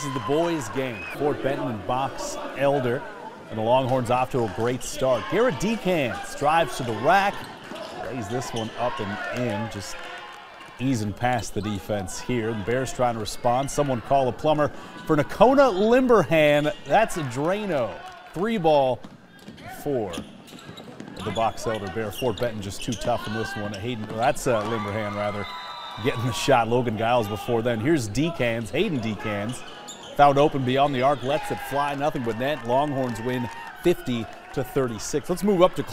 This is the boys' game. Fort Benton and Box Elder. And the Longhorns off to a great start. Garrett Decans drives to the rack. Lays this one up and in. Just easing past the defense here. The Bears trying to respond. Someone call a plumber for Nakona Limberhand. That's a Drano. Three ball, four. The Box Elder Bear. Fort Benton just too tough in this one. Hayden, that's a Limberhand rather getting the shot. Logan Giles before then. Here's Decans, Hayden Decans. Found open beyond the arc, lets it fly. Nothing but net. Longhorns win 50 to 36. Let's move up to.